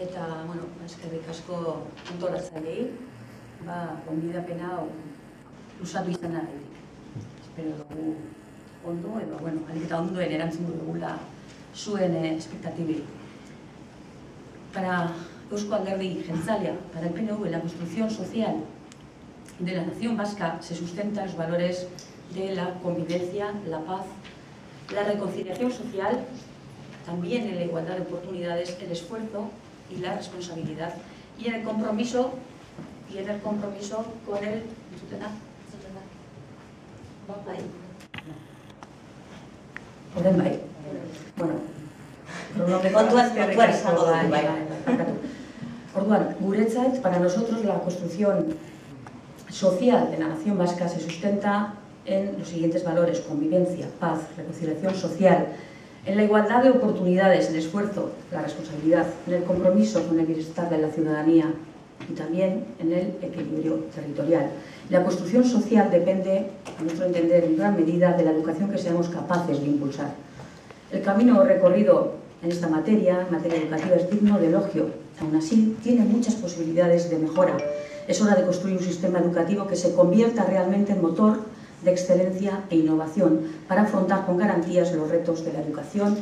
eta, bueno, eskerrik asko antolatzailei, ba, onbidapena usatu izan gaitik. Espero dugu ondo, edo, bueno, alik eta ondoen erantzun dugula zuen eh. Para Eusko Alderdi Gentzalia, para el PNV, la construcción social de la nación vasca se sustenta en los valores de la convivencia, la paz, la reconciliación social, también en la igualdad de oportunidades, el esfuerzo y la responsabilidad. Y en el compromiso y en el compromiso con el. Orduan, guretzat, para nosotros la construcción social de la nación vasca se sustenta en los siguientes valores, convivencia, paz, reconciliación social, en la igualdad de oportunidades, el esfuerzo, la responsabilidad, en el compromiso con el bienestar de la ciudadanía y también en el equilibrio territorial. La construcción social depende, a nuestro entender, en gran medida de la educación que seamos capaces de impulsar. El camino recorrido en esta materia, en materia educativa, es digno de elogio. Aún así, tiene muchas posibilidades de mejora. Es hora de construir un sistema educativo que se convierta realmente en motor de excelencia e innovación para afrontar con garantías los retos de la educación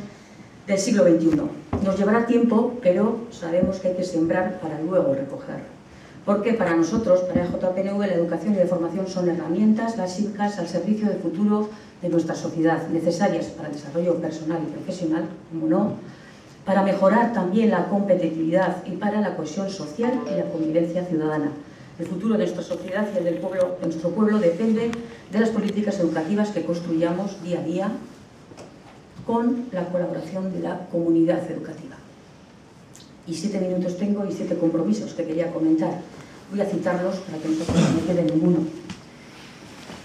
del siglo XXI. Nos llevará tiempo, pero sabemos que hay que sembrar para luego recoger. Porque para nosotros, para el JPNV, la educación y la formación son herramientas básicas al servicio del futuro de nuestra sociedad, necesarias para el desarrollo personal y profesional, como no, para mejorar también la competitividad y para la cohesión social y la convivencia ciudadana. El futuro de nuestra sociedad y el del pueblo, de nuestro pueblo depende de las políticas educativas que construyamos día a día con la colaboración de la comunidad educativa. Y siete minutos tengo y siete compromisos que quería comentar. Voy a citarlos para que no se quede ninguno.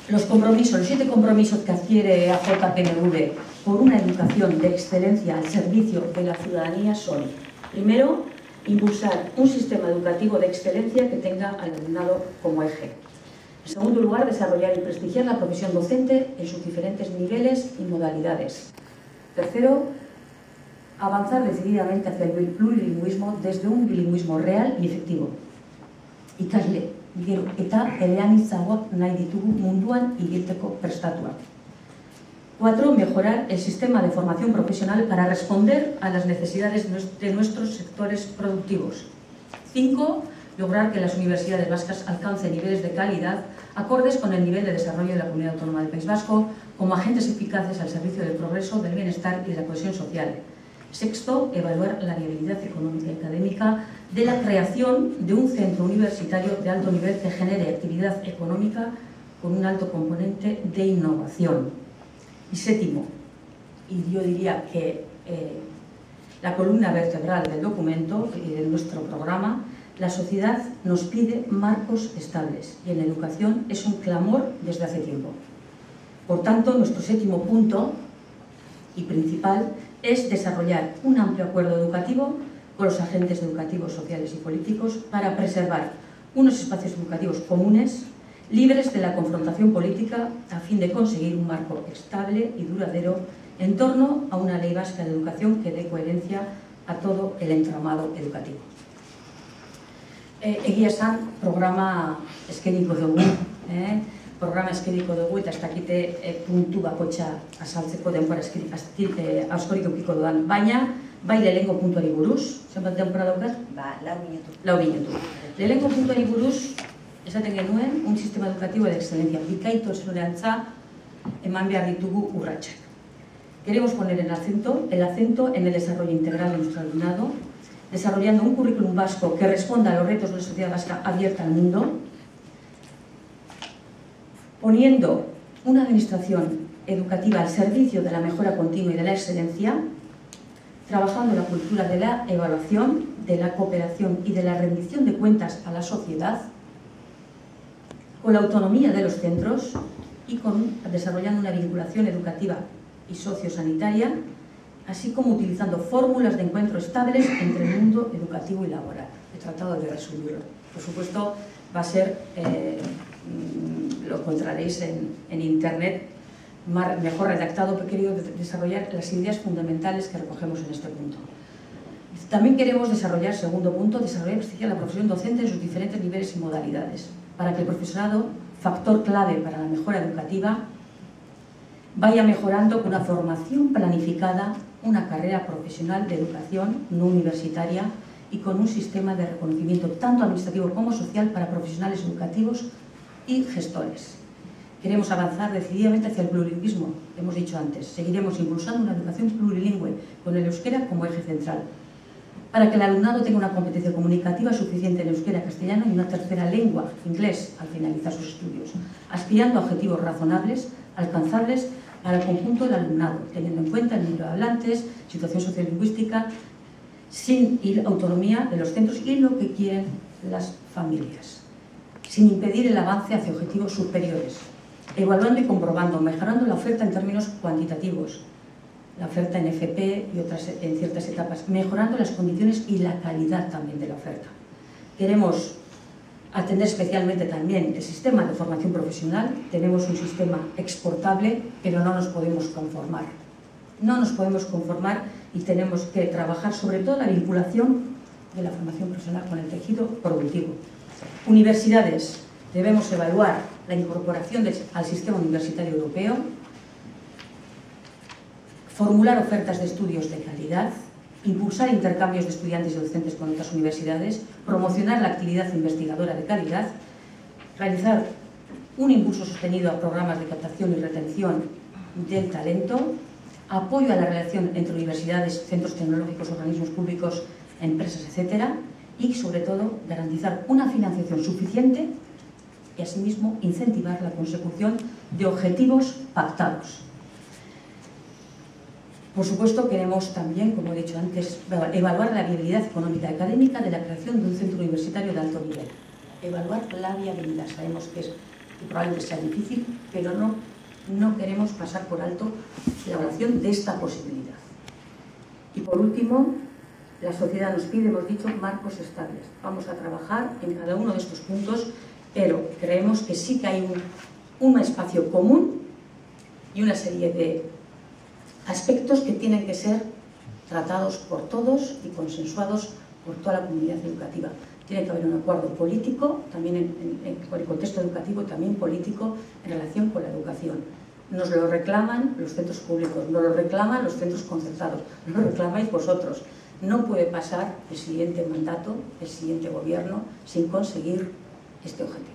Los compromisos, los siete compromisos que adquiere AJPNV por una educación de excelencia al servicio de la ciudadanía son, primero, impulsar un sistema educativo de excelencia que tenga al alumnado como eje. En segundo lugar, desarrollar y prestigiar la profesión docente en sus diferentes niveles y modalidades. Tercero, avanzar decididamente hacia el plurilingüismo desde un bilingüismo real y efectivo. Ikasle, gero, eta eleanitzagoak nahi ditugu munduan ibilteko prestatuak. Cuatro, mejorar el sistema de formación profesional para responder a las necesidades de nuestros sectores productivos. Cinco, lograr que las universidades vascas alcancen niveles de calidad acordes con el nivel de desarrollo de la Comunidad Autónoma del País Vasco como agentes eficaces al servicio del progreso, del bienestar y de la cohesión social. Sexto, evaluar la viabilidad económica y académica de la creación de un centro universitario de alto nivel que genere actividad económica con un alto componente de innovación. Y séptimo, y yo diría que eh, la columna vertebral del documento y de nuestro programa, la sociedad nos pide marcos estables y en la educación es un clamor desde hace tiempo. Por tanto, nuestro séptimo punto y principal es desarrollar un amplio acuerdo educativo con los agentes educativos, sociales y políticos para preservar unos espacios educativos comunes libres de la confrontación política a fin de conseguir un marco estable y duradero en torno a una ley vasca de educación que dé coherencia a todo el entramado educativo. Eh, egia esan, programa eskeniko dugu, eh? programa eskeniko dugu eta ez dakite eh, puntu bakotxa asaltzeko denbora eskenik eh, askorik eukiko dudan, baina bai lehenko puntuari buruz, zenbat denbora daukat? Ba, lau minutu. Lau minutu. Lehenko puntuari buruz, esaten genuen, un sistema educativo de excelencia, bikaitu esurantza eman behar ditugu urratxak. Queremos poner el acento, el acento en el desarrollo integral de nuestro alumnado, desarrollando un currículum vasco que responda a los retos de la sociedad vasca abierta al mundo, poniendo una administración educativa al servicio de la mejora continua y de la excelencia, trabajando la cultura de la evaluación, de la cooperación y de la rendición de cuentas a la sociedad, con la autonomía de los centros y con, desarrollando una vinculación educativa y sociosanitaria, así como utilizando fórmulas de encuentro estables entre el mundo educativo y laboral. He tratado de resumirlo. Por supuesto, va a ser, eh, mm, lo encontraréis en, internet, mejor redactado, pero he querido desarrollar las ideas fundamentales que recogemos en este punto. También queremos desarrollar, segundo punto, desarrollar y la profesión docente en sus diferentes niveles y modalidades, para que el profesorado, factor clave para la mejora educativa, vaya mejorando con una formación planificada, una carrera profesional de educación no universitaria y con un sistema de reconocimiento tanto administrativo como social para profesionales educativos y gestores. Queremos avanzar decididamente hacia el plurilingüismo, hemos dicho antes. Seguiremos impulsando una educación plurilingüe con el euskera como eje central, para que el alumnado tenga una competencia comunicativa suficiente en euskera, castellano y una tercera lengua, inglés, al finalizar sus estudios, aspirando a objetivos razonables, alcanzables para el conjunto del alumnado, teniendo en cuenta el número de hablantes, situación sociolingüística, sin ir autonomía de los centros y lo que quieren las familias, sin impedir el avance hacia objetivos superiores, evaluando y comprobando, mejorando la oferta en términos cuantitativos, la oferta en FP y otras en ciertas etapas, mejorando las condiciones y la calidad también de la oferta. Queremos atender especialmente también el sistema de formación profesional. Tenemos un sistema exportable, pero no nos podemos conformar. No nos podemos conformar y tenemos que trabajar sobre todo la vinculación de la formación profesional con el tejido productivo. Universidades. Debemos evaluar la incorporación al sistema universitario europeo, formular ofertas de estudios de calidad, impulsar intercambios de estudiantes y docentes con otras universidades, promocionar la actividad investigadora de calidad, realizar un impulso sostenido a programas de captación y retención del talento, apoyo a la relación entre universidades, centros tecnológicos, organismos públicos, empresas, etc. Y, sobre todo, garantizar una financiación suficiente y, asimismo, incentivar la consecución de objetivos pactados. Por supuesto, queremos también, como he dicho antes, evaluar la viabilidad económica académica de la creación de un centro universitario de alto nivel. Evaluar la viabilidad. Sabemos que, es, que probablemente sea difícil, pero no, no queremos pasar por alto la evaluación de esta posibilidad. Y por último, la sociedad nos pide, hemos dicho, marcos estables. Vamos a trabajar en cada uno de estos puntos, pero creemos que sí que hay un, un espacio común y una serie de aspectos que tienen que ser tratados por todos y consensuados por toda la comunidad educativa. Tiene que haber un acuerdo político, también en, el contexto educativo, también político en relación con la educación. Nos lo reclaman los centros públicos, nos lo reclaman los centros concertados, nos lo reclamáis vosotros. No puede pasar el siguiente mandato, el siguiente gobierno, sin conseguir este objetivo.